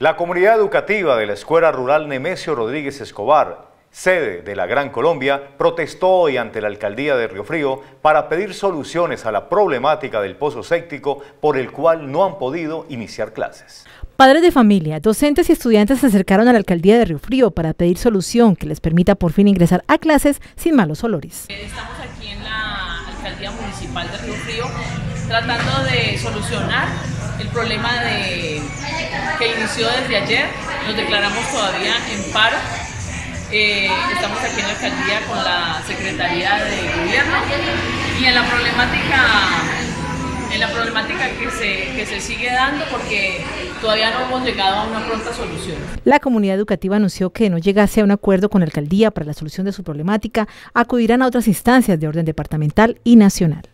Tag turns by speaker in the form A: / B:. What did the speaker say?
A: La comunidad educativa de la Escuela Rural Nemesio Rodríguez Escobar, sede de la Gran Colombia, protestó hoy ante la alcaldía de Río Frío para pedir soluciones a la problemática del pozo séptico por el cual no han podido iniciar clases.
B: Padres de familia, docentes y estudiantes se acercaron a la alcaldía de Río Frío para pedir solución que les permita por fin ingresar a clases sin malos olores.
C: Estamos aquí en la alcaldía municipal de Río Frío tratando de solucionar el problema de que inició desde ayer, nos declaramos todavía en paro. Eh, estamos aquí en la alcaldía con la Secretaría de Gobierno y en la problemática en la problemática que se, que se sigue dando porque todavía no hemos llegado a una pronta solución.
B: La comunidad educativa anunció que no llegase a un acuerdo con la alcaldía para la solución de su problemática, acudirán a otras instancias de orden departamental y nacional.